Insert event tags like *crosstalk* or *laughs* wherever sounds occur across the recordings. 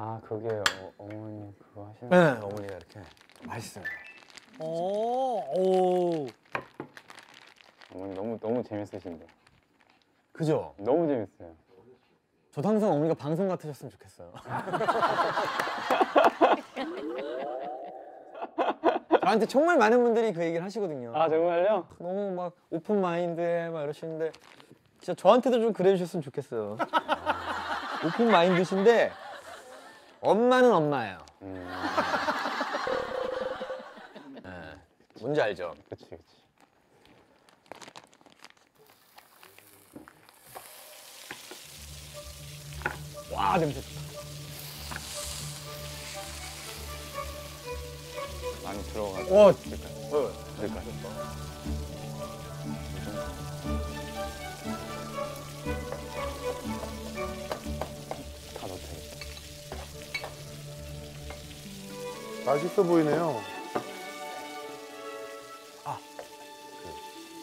아 그게 어, 어머니 그거 하시는 네, 어머니가 이렇게 맛있어요. 오, 오. 어머니 너무 너무 재밌으신데 그죠? 너무 재밌어요. 저도 항상 어머니가 방송 같으셨으면 좋겠어요. *laughs* 저한테 정말 많은 분들이 그 얘기를 하시거든요. 아 정말요? 너무 막 open mind에 막 이러시는데 진짜 저한테도 좀 그래 주셨으면 좋겠어요. *laughs* open mind신데 엄마는 엄마예요. 음 네. 뭔지 알죠? 그치 그치. 와 냄새. 많이 들어가지고 와, 될까요? 어, 될까 맛있어 보이네요.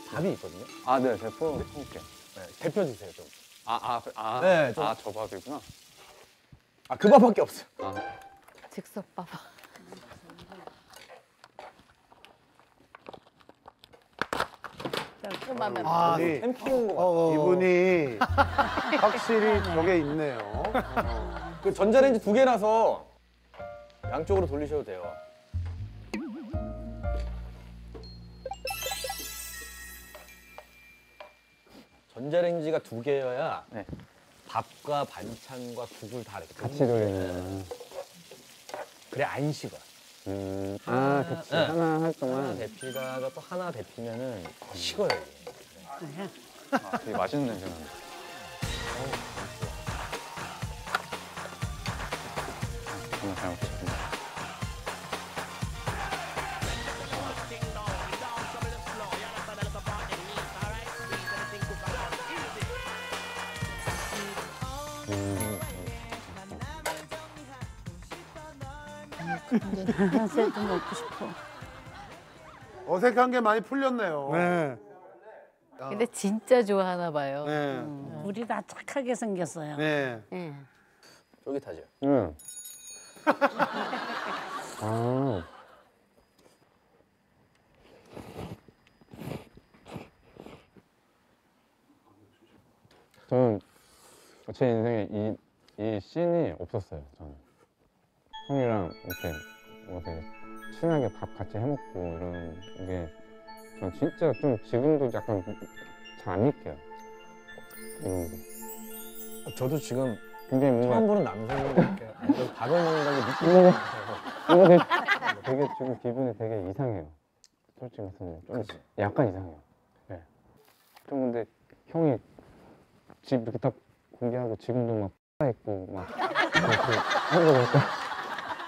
밥이 있거든요. 아, 네, 대포 해볼게요. 네, 대표 주세요 좀. 아, 아, 아, 네, 좀- 아, 저 밥이구나. 아 그 밥밖에 없어요. 아, 즉석 봐봐. 조금만 아 아니, 캠핑 온 같아. 이분이 확실히 저게 있네요. 어. 그 전자레인지 두 개라서 양쪽으로 돌리셔도 돼요. 전자레인지가 두 개여야 네. 밥과 반찬과 국을 다 이렇게 같이 돌리는. 그래 안 식어. 음, 아, 그치. 네. 하나 할 하나 동안. 데피다가 또 하나 데피면은 식어요. 이게. 아, 되게 맛있는 냄새. 정말 잘 먹겠습 니다. 한살도 먹고 싶어. 어색한 게 많이 풀렸네요. 네. 근데 진짜 좋아하나 봐요. 네. 우리 다 착하게 생겼어요. 네. 예. 쫄깃하죠. 응. 아. 저는 제 인생에 이, 이 씬이 없었어요. 저는 형이랑 이렇게 뭐 되게 친하게 밥 같이 해먹고 이런 게 전 진짜 좀 지금도 약간 잘 안 믿겨요. 이런 게 저도 지금 굉장히 뭔가 처음 보는 앉아서 밥을 믿기지 않아요. 이거 되게, 되게 지금 기분이 되게 이상해요. 솔직히 말씀드리면 좀 그치. 약간 이상해요. 네. 좀 근데 형이 집 이렇게 딱 공개하고 지금도 막 *laughs* 있고 막 이렇게 하는 거 보니까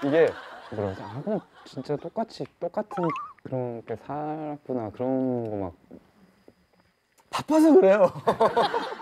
이게 그러지? 아 그냥 진짜 똑같이 똑같은 그런 게 살았구나 그런 거 막 바빠서 그래요. *laughs*